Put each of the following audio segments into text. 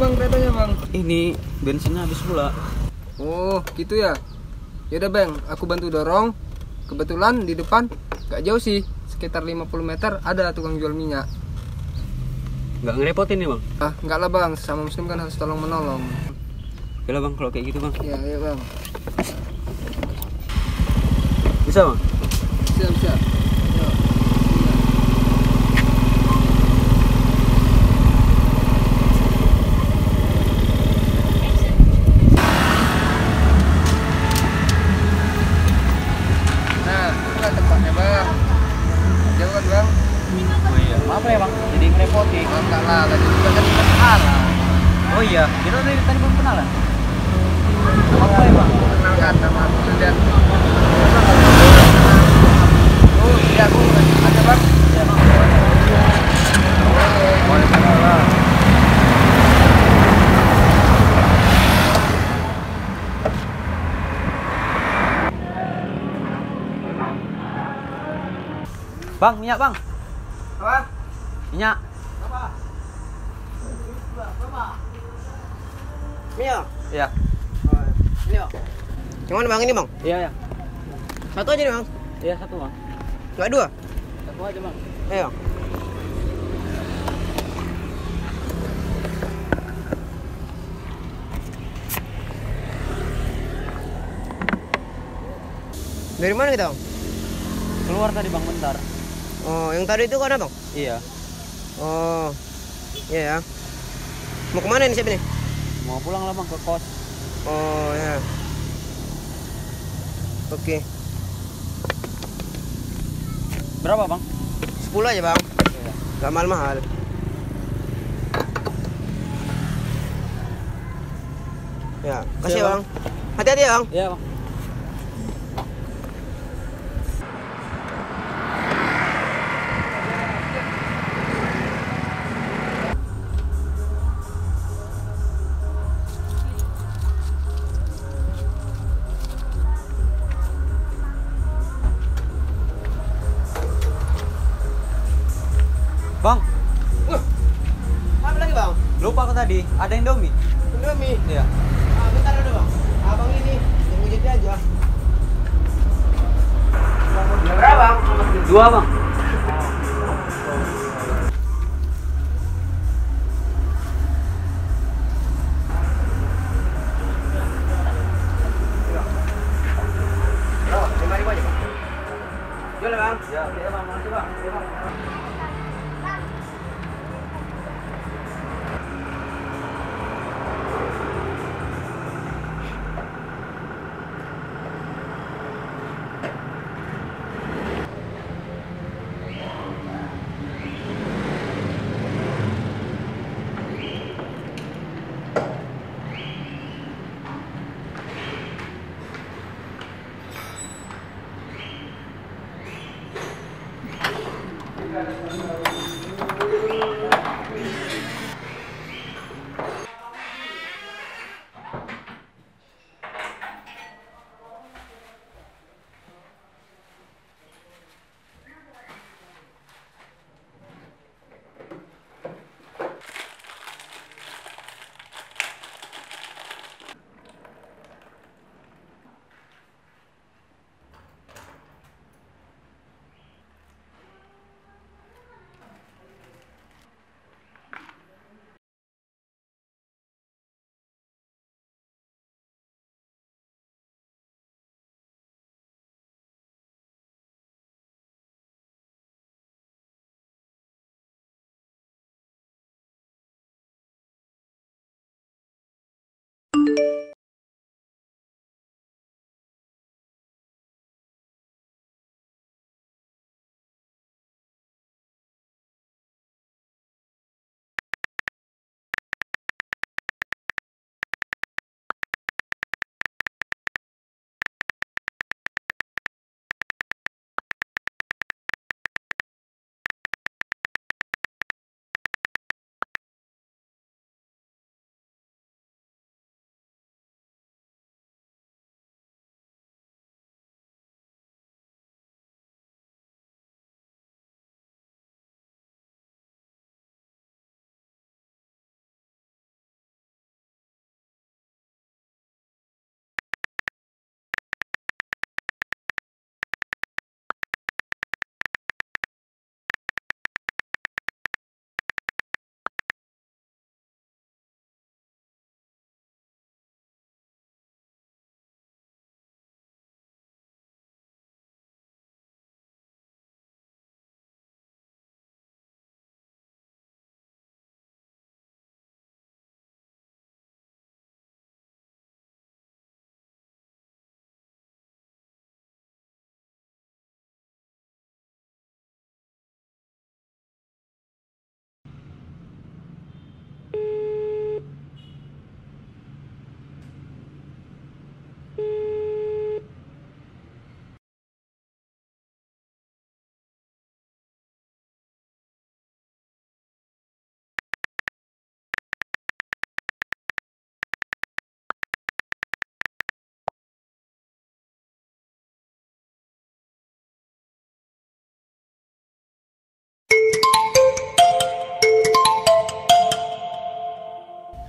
bang keretanya bang? Ini bensinnya habis pula. Oh gitu ya. Yaudah bang, aku bantu dorong. Kebetulan di depan gak jauh sih, sekitar 50 meter ada tukang jual minyak. Nggak ngerepotin nih bang? Ah, enggak lah bang, sama muslim kan harus tolong menolong. Oke lah bang, kalau kayak gitu bang. Ya, ya bang. Bisa bang? Bisa, bisa. Ayo. Nah, itulah tempatnya bang. Jauh kan bang? Oh iya. Maaf ya bang, jadi ngerepotin. Oh, enggak lah, tadi juga kan kita salah. Oh iya, kita dari tadi belum kenalan. Apa ya bang? Kenalkan nama aku Wildan. Oh iya, aku ada bang. Ya. Waalaikumsalam. Bang, minyak bang. Apa? Minyak. Minyak. Iya. Ini bang. Yang mana bang ini bang? Iya ya. Satu aja nih bang. Iya satu bang. Enggak dua. Satu aja bang. Ayo. Dari mana kita bang? Keluar tadi bang bentar. Oh, yang tadi itu kan bang? Iya. Oh, iya ya. Mau ke mana nih siapa nih? Mau pulang lah bang ke kos. Oh ya. Oke, Berapa bang? 10 aja bang. Iya. Gak mahal-mahal. Ya, kasih Siap, ya bang. Hati-hati ya bang. Iya. Bang, tadi. Ada Indomie. Indomie. Iya. Ah, bentar dulu bang. Abang ini yang jadi aja. Berapa bang? Dua bang.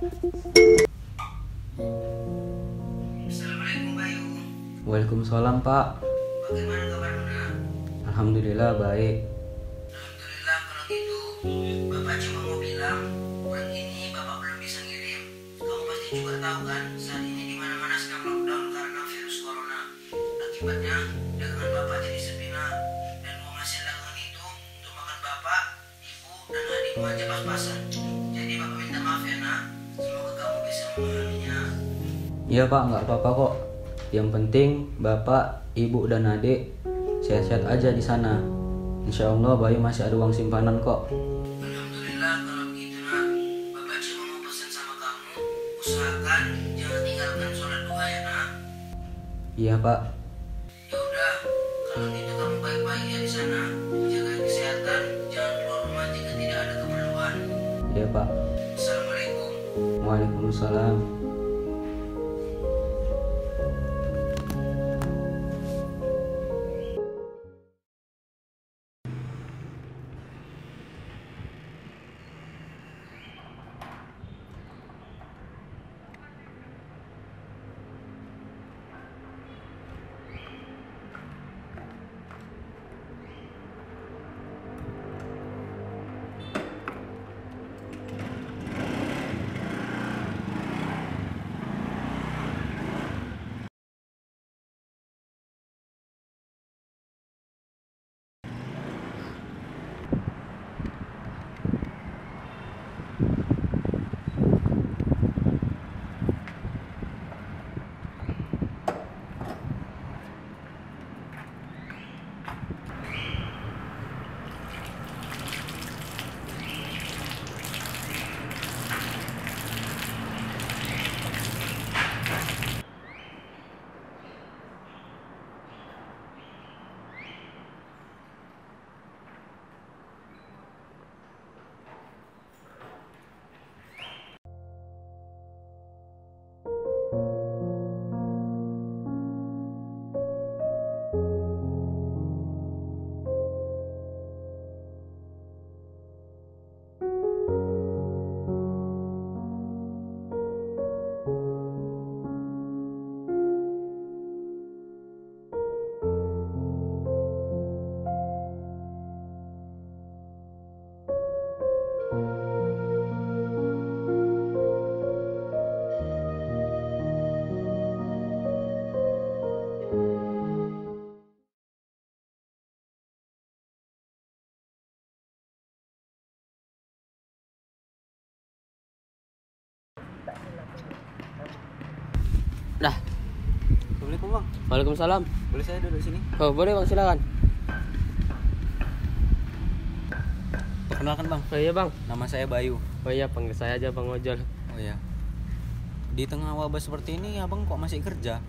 Assalamualaikum Bayu. Waalaikumsalam Pak. Bagaimana kabarmu nak? Alhamdulillah baik. Alhamdulillah kalau gitu. Bapak cuma mau bilang, bulan ini Bapak belum bisa ngirim. Kamu pasti juga tahu kan, saat ini di mana-mana sedang lockdown karena virus corona. Akibatnya, dagangan Bapak jadi sepi. Dan uang hasil dagangan itu untuk makan Bapak, Ibu, dan adikmu aja pas-pasan. Jadi Bapak minta maaf ya nak. Iya Pak, nggak apa-apa kok. Yang penting Bapak, Ibu dan adik sehat-sehat aja di sana. Insya Allah Bayu masih ada uang simpanan kok. Alhamdulillah kalau begitu nak. Bapak cuma mau pesan sama kamu, usahakan jangan tinggalkan sholat duha ya nak. Iya Pak. Ya udah, kalau gitu Waalaikumsalam. Dah. Assalamualaikum Bang. Waalaikumsalam. Boleh saya duduk sini? Oh, boleh Bang, silakan. Perkenalkan Bang, Oh iya, Bang. nama saya Bayu. Oh iya, panggil saya aja Bang Ojol. Oh iya. Di tengah wabah seperti ini Abang kok masih kerja?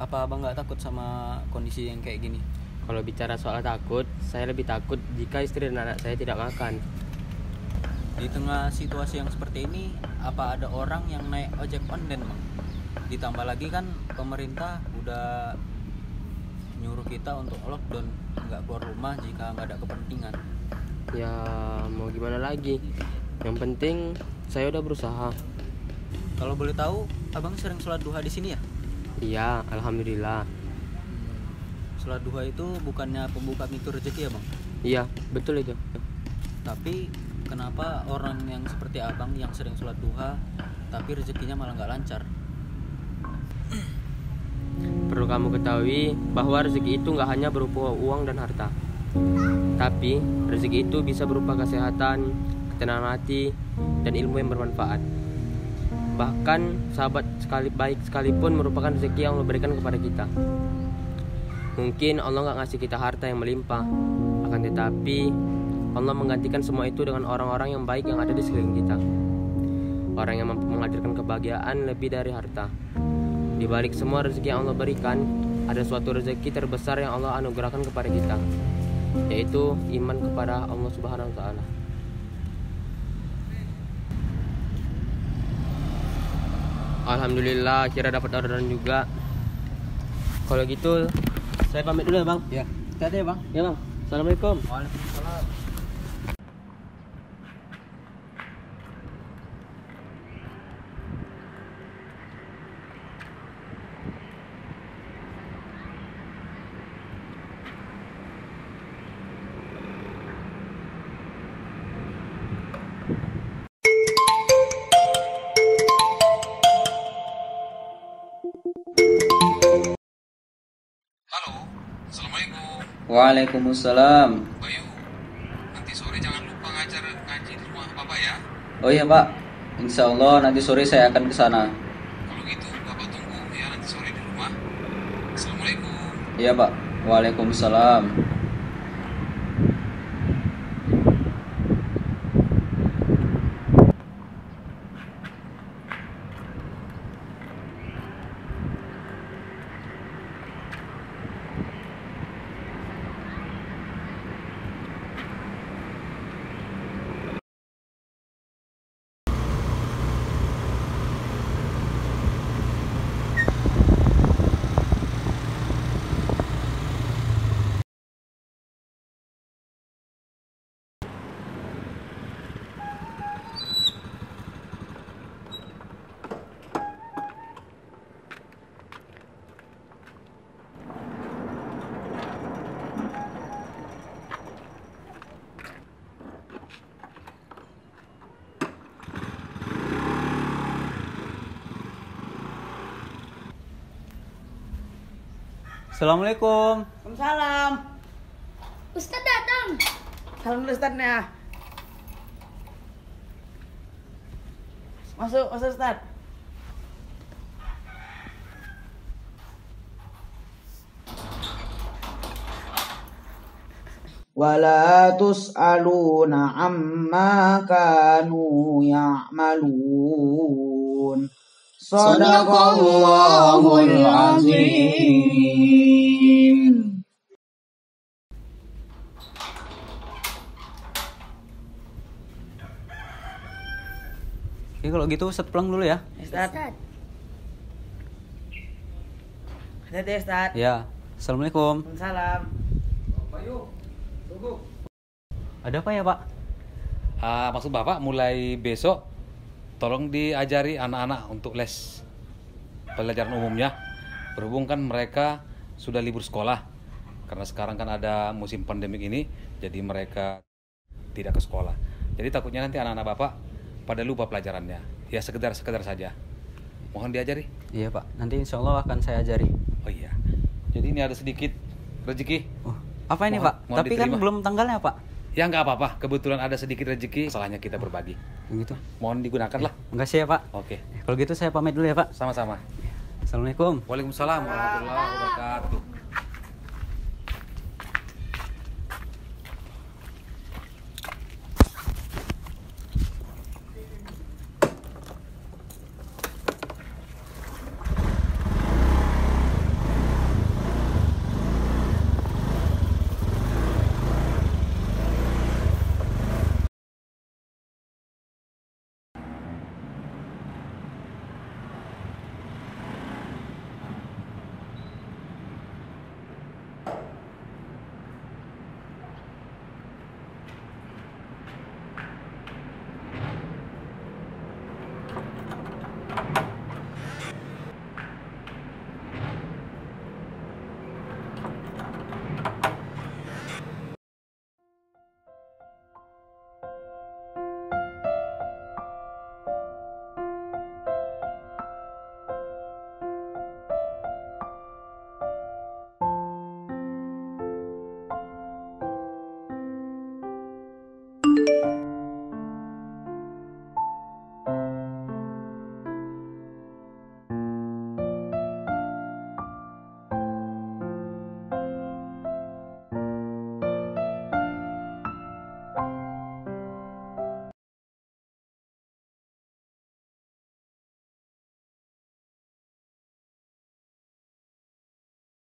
Apa Abang nggak takut sama kondisi yang kayak gini? Kalau bicara soal takut, saya lebih takut jika istri dan anak saya tidak makan. Di tengah situasi yang seperti ini, apa ada orang yang naik ojek online, Bang? Ditambah lagi kan pemerintah udah nyuruh kita untuk lockdown, nggak keluar rumah jika nggak ada kepentingan. Ya, mau gimana lagi? Yang penting saya udah berusaha. Kalau boleh tahu, Abang sering sholat duha di sini ya? Iya, alhamdulillah. Sholat duha itu bukannya pembuka pintu rezeki ya, Bang? Iya, betul itu. Tapi kenapa orang yang seperti Abang yang sering sholat duha tapi rezekinya malah nggak lancar? Perlu kamu ketahui bahwa rezeki itu nggak hanya berupa uang dan harta. Tapi rezeki itu bisa berupa kesehatan, ketenangan hati, dan ilmu yang bermanfaat. Bahkan sahabat sekali baik sekalipun merupakan rezeki yang Allah berikan kepada kita. Mungkin Allah nggak ngasih kita harta yang melimpah, akan tetapi Allah menggantikan semua itu dengan orang-orang yang baik yang ada di sekeliling kita. Orang yang mampu menghadirkan kebahagiaan lebih dari harta. Di balik semua rezeki yang Allah berikan, ada suatu rezeki terbesar yang Allah anugerahkan kepada kita, yaitu iman kepada Allah Subhanahu wa taala. Alhamdulillah kira dapat orderan juga. Kalau gitu saya pamit dulu ya, Bang. Ya, hati ya, Bang. Ya, Bang. Assalamualaikum. Waalaikumsalam. Waalaikumsalam. Bayu, nanti sore jangan lupa ngajar ngaji di rumah Bapak ya. Oh iya Pak, Insya Allah nanti sore saya akan ke sana. Kalau gitu Bapak tunggu ya nanti sore di rumah. Assalamualaikum. Iya Pak. Waalaikumsalam. Assalamualaikum. Waalaikumsalam. Ustadz datang. Salam dulu Ustadznya. Masuk, masuk Ustadz. ولا تسألون عما كانوا يعملون صدق الله العظيم Oke kalau gitu Ustaz pulang dulu ya. Ustadz, Ustadz. hati-hati Ustadz. Ya. Assalamualaikum. Waalaikumsalam. Ada apa ya Pak? Ah, maksud Bapak mulai besok tolong diajari anak-anak untuk les pelajaran umumnya. Berhubung kan mereka sudah libur sekolah. Karena sekarang kan ada musim pandemik ini, jadi mereka tidak ke sekolah. Jadi takutnya nanti anak-anak Bapak pada lupa pelajarannya. Ya sekedar-sekedar saja. Mohon diajari. Iya Pak. Nanti Insya Allah akan saya ajari. Oh iya. Jadi ini ada sedikit rezeki. Oh, apa ini Mohon- Pak? mohon Tapi kan diterima. belum tanggalnya Pak. Ya nggak apa-apa. Kebetulan ada sedikit rezeki. Salahnya kita berbagi. Begitu. Mohon digunakan lah. Makasih ya Pak. Oke. Kalau gitu saya pamit dulu ya Pak. Sama-sama. Assalamualaikum. Waalaikumsalam warahmatullahi wabarakatuh.